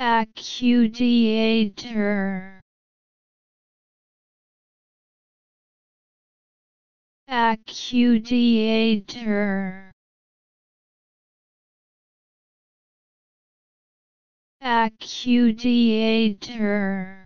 Accudiator Accudiator Accudiator